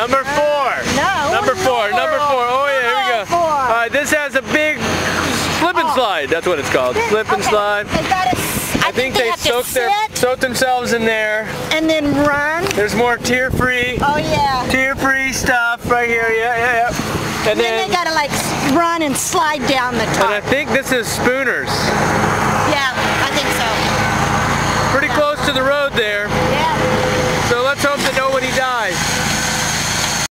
Number four. No. Number four. Number four. Oh yeah, here we go. Four. All right, this has a big slip and oh. slide. That's what it's called. Slip okay. and slide. Gotta, I, I think, they, they soaked, their, soak themselves in there. And then run. There's more tear-free. Oh yeah. Tear-free stuff right here. Yeah, yeah, yeah. And, and then, then, they gotta like run and slide down the top. And I think this is Spooner's. Yeah, I think so. Pretty yeah. close to the road there. Yeah. So let's hope that nobody dies.